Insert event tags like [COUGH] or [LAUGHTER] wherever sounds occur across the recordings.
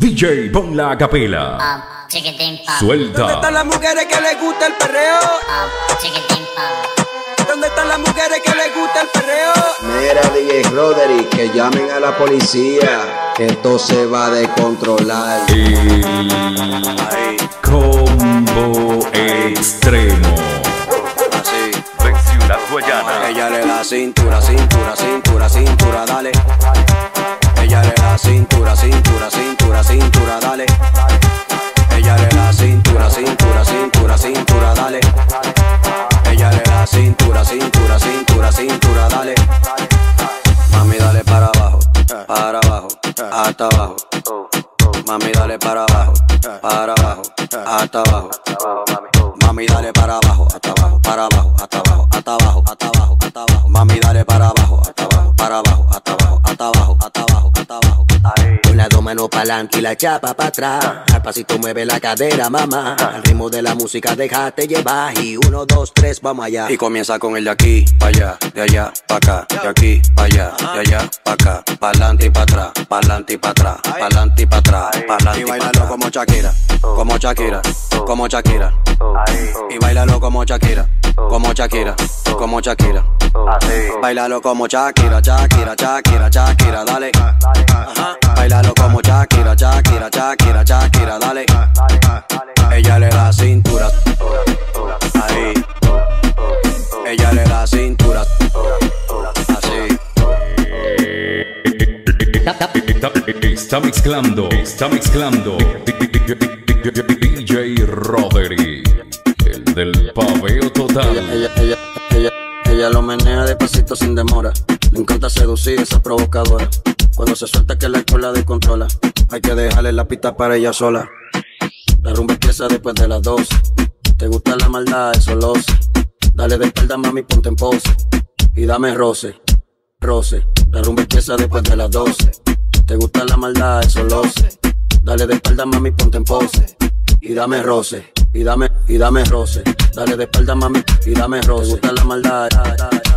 DJ, pon la capela. Chiquitín, pop. ¿Dónde Suelta. están las mujeres que les gusta el perreo? Pop. ¿Dónde están las mujeres que les gusta el perreo? Mira, DJ Roderick, que llamen a la policía, que esto se va a descontrolar. El combo extremo. Así, Ciudad Guayana. ella le da cintura, cintura, cintura, cintura, dale. Ella le da cintura, cintura, cintura, cintura, dale. Ella le da cintura, cintura, cintura, cintura, dale. Ella le da cintura, cintura, cintura, cintura, dale. Mami, dale para abajo, para abajo, hasta abajo. Mami, dale para abajo, para abajo, hasta abajo. Pa'lante y la chapa para atrás. Al pasito mueve la cadera, mamá. Al ritmo de la música déjate llevar. Y uno, dos, tres, vamos allá. Y comienza con el de aquí, para allá, de allá, para acá, de aquí, para allá, de allá, para acá. Pa'lante y para atrás, pa'lante y para atrás, pa'lante y para atrás, pa'lante y bailalo como Shakira, como Shakira, como Shakira. Y bailalo como Shakira, como Shakira, como Shakira. Bailalo como Shakira, Shakira, Shakira, Shakira, dale. Ajá. Bailalo como Shakira, Shakira, Shakira, Shakira, dale. Ella le da cintura. Ahí. Ella le da cintura. Así. Está, está mezclando, está mezclando. DJ Roderick. El del paveo total. Ella, ella, ella, ella lo menea despacito sin demora. Le encanta seducir esa provocadora. Cuando se suelta que la alcohol la descontrola. Hay que dejarle la pista para ella sola. La rumba empieza después de las dos. Te gusta la maldad, eso lo. Dale de espalda, mami, ponte en pose. Y dame roce, roce. La rumba empieza después de las doce. Te gusta la maldad, eso lo. Dale de espalda, mami, ponte en pose. Y dame roce, y dame, y dame roce. Dale de espalda, mami, y dame roce. Te gusta la maldad,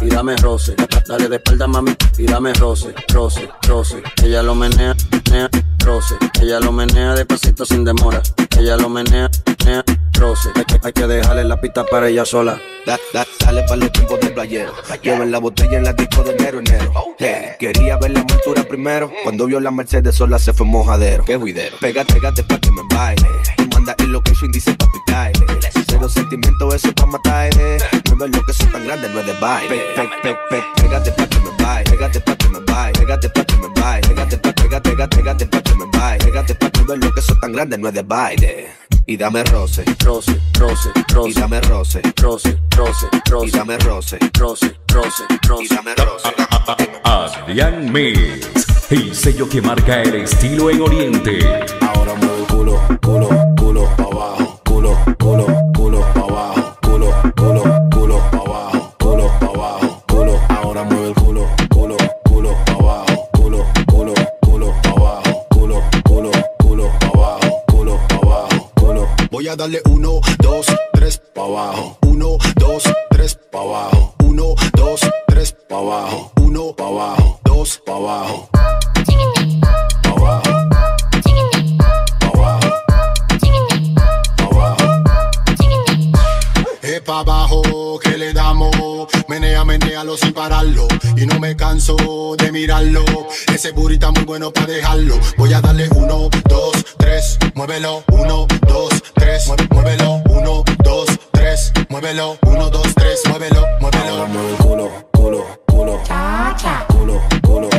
y dame roce. Dale de espalda, mami, y dame roce, roce, roce. Ella lo menea, menea, roce. Ella lo menea despacito sin demora. Ella lo menea, menea, roce. Hay que, hay que dejarle la pista para ella sola. Da, da, dale para los tiempos del playero. Lleven la botella en la disco de enero, enero. Hey, quería ver la montura primero. Cuando vio la Mercedes sola se fue mojadero. Qué juidero. Pégate, pégate pa' que me baile. Y manda el location dice papi caile. Cero sentimiento, eso es pa' matar. eh. No es lo que son tan grandes, no es de baile. Pe, pe, pe, pe, pégate pa' que me baile. Pégate pa' que me baile. Pégate pa' que me baile. Pégate pa' pégate, pégate, pégate pa' que me baile. Pégate pa' que no es lo que son tan grandes, no es de baile. Y dame roce, Roce, roce, y roce, dame roce, roce, roce, y roce, dame roce, roce, roce, y roce. dame roce. Adrián Mix. El sello que marca el estilo en Oriente. Ahora mueve el culo, culo, culo, culo, pa' abajo, culo, culo, culo pa' abajo, culo pa' abajo, culo. Ahora mueve el culo, culo, culo pa' abajo, culo, culo, culo pa' abajo, culo, culo, culo pa' abajo, culo pa' abajo, culo. Voy a darle uno, dos, tres pa' abajo, uno, dos, tres pa' abajo, uno, dos, tres pa' abajo, uno pa' abajo, dos pa' abajo, pa' abajo que le damos, menea, menealo sin pararlo. Y no me canso de mirarlo. Ese burrito muy bueno para dejarlo. Voy a darle uno, dos, tres, muévelo. Uno, dos, tres, mué- muévelo. Uno, dos, tres, muévelo. Uno, dos, tres, muévelo, Ahora muévelo. mueve el culo, culo, culo. Culo, culo, culo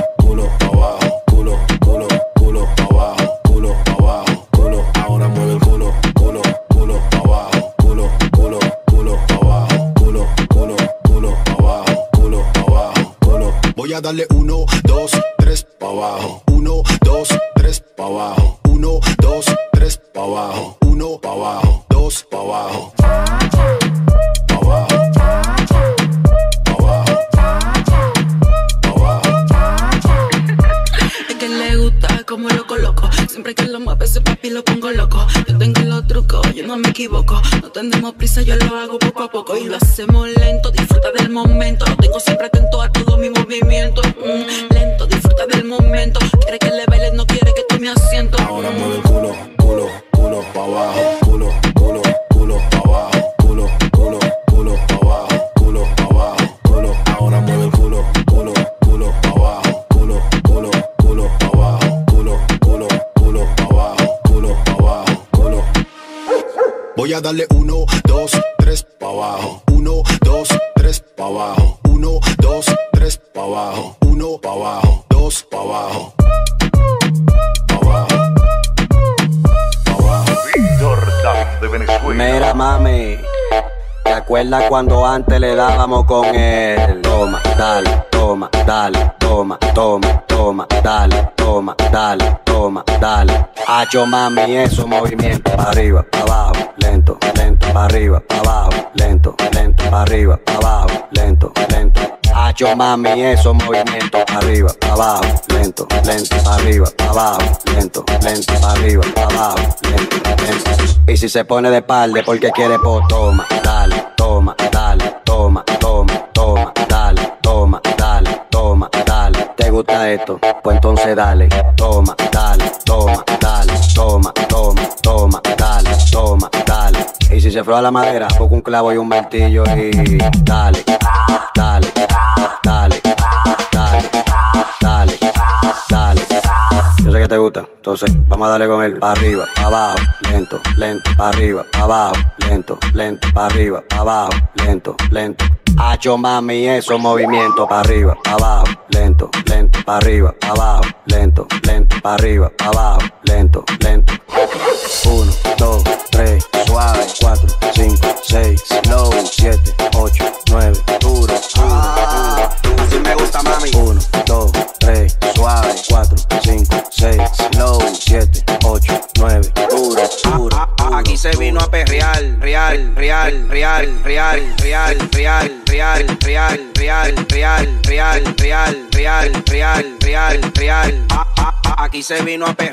Darle uno, dos, tres pa' abajo. Uno, dos, tres pa' abajo. Uno, dos, tres pa' abajo. Tengo siempre atento a todo mi movimiento. Mm, lento, disfruta del momento. Quiere que le bailes, no quiere que tome asiento. Ahora mueve el culo, culo, culo pa' abajo, culo, culo, culo pa' abajo, culo, culo, culo pa' abajo, culo pa' abajo, culo. Ahora mueve el culo, culo, culo pa' abajo, culo, culo, culo pa' abajo, culo, culo, culo pa' abajo, culo pa' abajo, culo. Voy a darle uno, Mira, mami. ¿Te acuerdas cuando antes le dábamos con él? Toma, dale, toma, dale, toma, toma, toma, dale, toma, dale, toma, dale. Hacho mami, eso movimiento. Pa' arriba, pa' abajo, lento, lento, pa' arriba, pa' abajo, lento, lento, pa' arriba, pa' abajo, lento, lento. Hacho mami, eso movimiento. Pa' arriba, abajo, lento, lento, arriba, abajo, lento, lento, arriba, abajo, lento, lento. Y si se pone de palde porque quiere po, toma, dale, toma, dale, gusta esto? Pues entonces dale, toma, dale, toma, dale, toma, toma, toma, dale, toma, dale. Y si se froa la madera, pongo un clavo y un martillo y dale, dale, dale, dale, dale, dale. Yo sé que te gusta, entonces vamos a darle con él. Pa' arriba, pa' abajo, lento, lento, pa' arriba, pa' abajo, lento, lento, pa' arriba, pa' abajo, lento, lento. Hacho mami, esos movimientos pa' arriba, pa' abajo, lento, lento, pa' arriba, pa' abajo, lento, lento, pa' arriba, pa' abajo, lento, lento. Uno, dos, tres, se vino a perrear,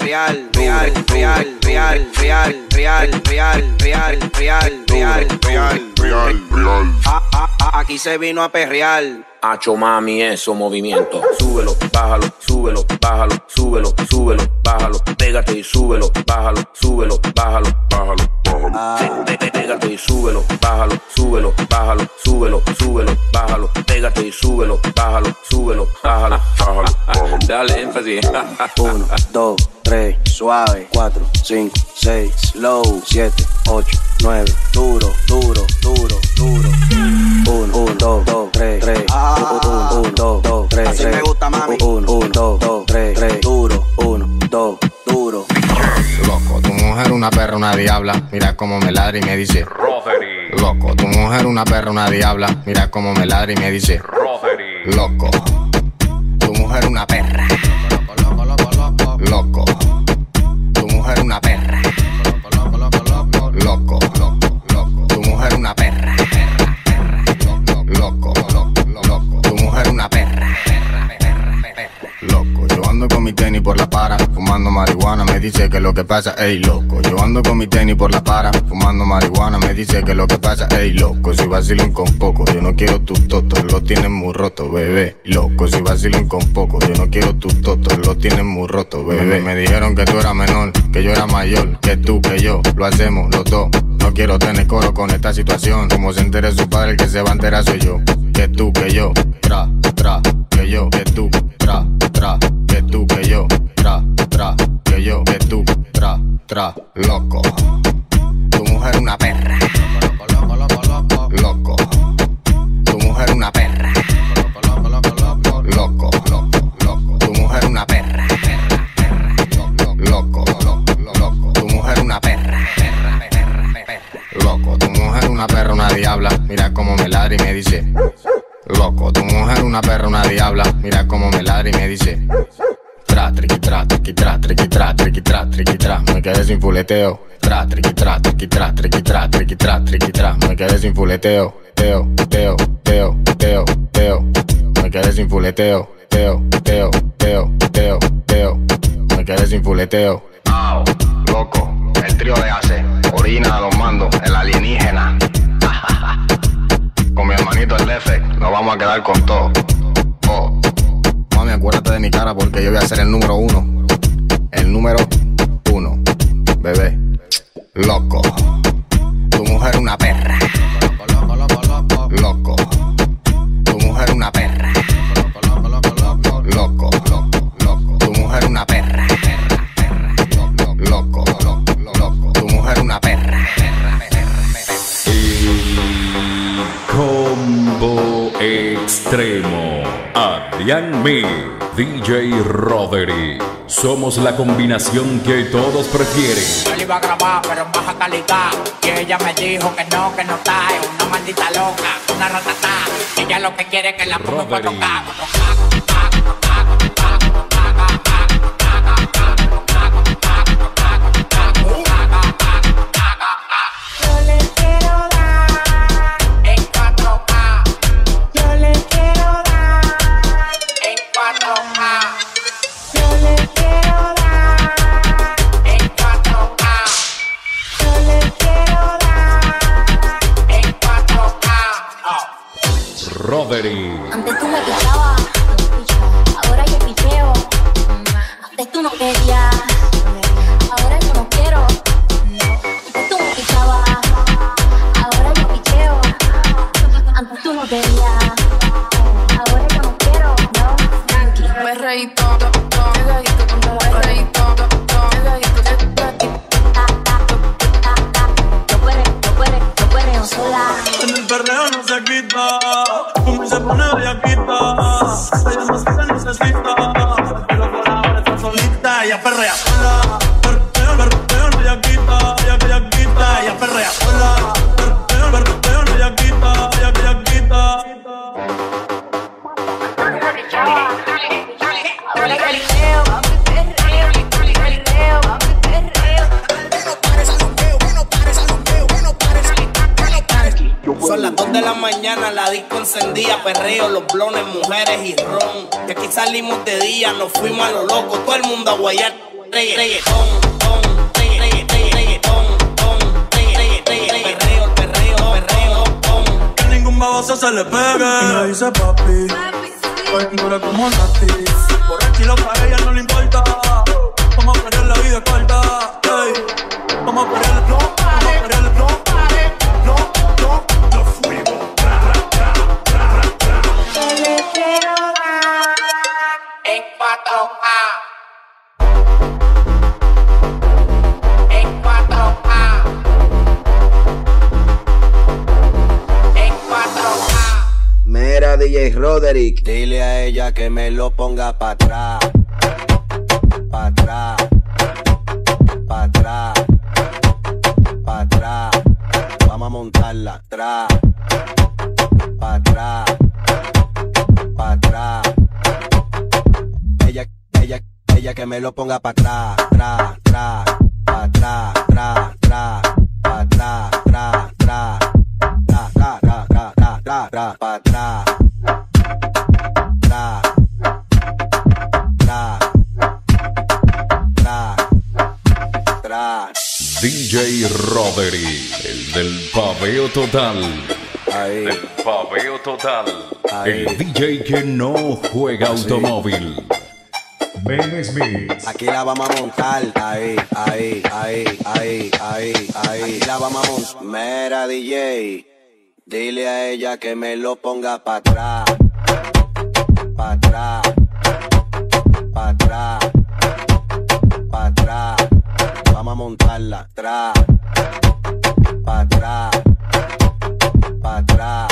Aquí se vino a perrear. Hacho mami, eso movimiento. Súbelo, bájalo, súbelo, bájalo, súbelo, súbelo, bájalo. Pégate y súbelo, bájalo, súbelo, bájalo, bájalo, bájalo. Pe- Pégate y súbelo, bájalo, súbelo, bájalo, súbelo, súbelo, bájalo. Pégate y súbelo, bájalo, súbelo, bájalo, bájalo, bájalo. Dale énfasis. [LAUGHS] Uno, dos, tres, suave, cuatro, cinco, seis, slow, siete, ocho, nueve, duro, duro, duro, duro. Uno, uno, dos, dos, tres, tres, uno, uno, dos, dos, tres, Así me tres. gusta, mami. Dos, dos, tres, tres, duro, uno, dos, duro. Loco, tu mujer una perra, una diabla. Mira cómo me ladra y me dice. Rotary, Loco, tu mujer una perra, una diabla. Mira cómo me ladra y me dice. Rotary, Loco, dice que lo que pasa, ey loco. Yo ando con mi tenis por la para, fumando marihuana, me dice que lo que pasa, ey loco. Si vacilan con poco, yo no quiero tus totos, lo tienen muy roto, bebé. Loco, si vacilan con poco, yo no quiero tus totos, lo tienen muy roto, bebé. Me dijeron que tú eras menor, que yo era mayor, que tú, que yo, lo hacemos los dos. No quiero tener coro con esta situación, como se entere su padre, el que se va a enterar soy yo. Que tú, que yo, tra, tra, que yo, que tú, loco. Tu mujer una perra. Quedé sin fuleteo. Tra, triqui, tra, triqui, tra, triqui, tra, triqui, tra, triqui, tra. Me quedé sin fuleteo. Teo, teo, teo, teo, teo. Me quedé sin fuleteo. Teo, teo, teo, teo, teo. Me quedé sin fuleteo. Au, loco, el trío de hace. Orina a los mandos, el alienígena. [LAUGHS] Con mi hermanito el Lefe, nos vamos a quedar con todo. Oh. Mami, acuérdate de mi cara porque yo voy a ser el número uno. El número bebé, loco. Tu mujer una perra Supremo, Adrián Mi, DJ Roderick. Somos la combinación que todos prefieren. Yo le iba a grabar, pero en baja calidad. Y ella me dijo que no, que no está. Es una maldita loca, una ratata. Ella lo que quiere es que la ponga para tocar. Roderick. Antes tú me picabas, ahora yo picheo. Antes tú no querías. Comme ça pour ne rien día, perreo, los blones, mujeres y ron. Y aquí salimos de día, nos fuimos a lo loco, todo el mundo a guayar. Reggaetón. baboso se le pegue. Y le dice papi, papi dura como Nati. Por el para ella no le importa. Vamos a perder la vida corta. Vamos a perder la... No. DJ Roderick. Dile a ella que me lo ponga para atrás. Para atrás. Para atrás. Para atrás. Vamos a montarla atrás. Para atrás. Para atrás. Ella, ella, ella que me lo ponga para atrás. Atrás, atrás. Para atrás. DJ Roderick, el del paveo total. Ahí. Del paveo total. Ahí. El DJ que no juega automóvil. Ben Smith. Aquí la vamos a montar. Ahí, ahí, ahí, ahí, ahí, ahí. Aquí la vamos a montar. Mera DJ. Dile a ella que me lo ponga para atrás. Pa' atrás, pa' atrás, pa' atrás.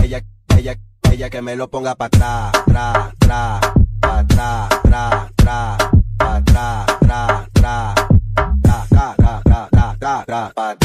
Ella, ella, ella que me lo ponga pa' atrás, tra, tra, pa' atrás, tra, tra, pa' atrás, tra, tra, tra, tra, tra, tra, tra, tra, pa'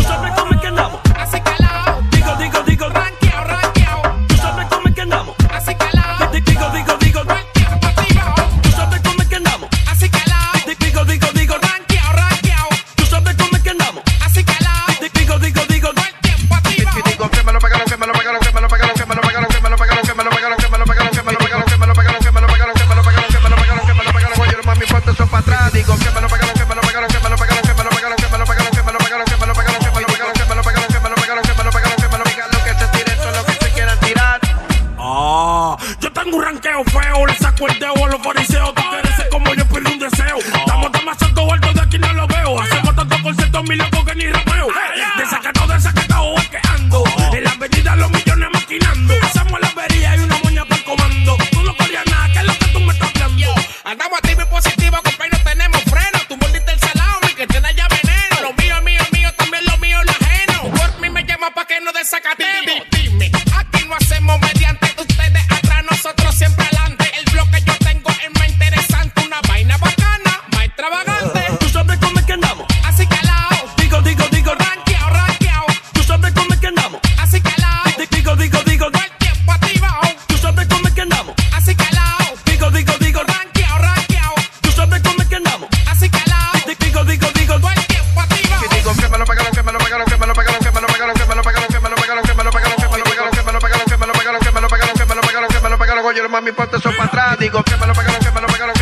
yo lo mami ponte eso para atrás. Digo, que me lo pegaron, que me lo pegaron.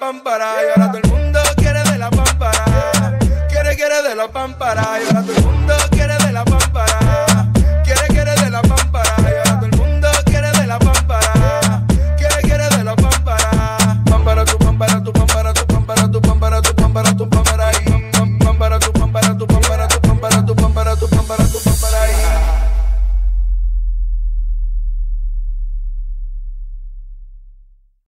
bam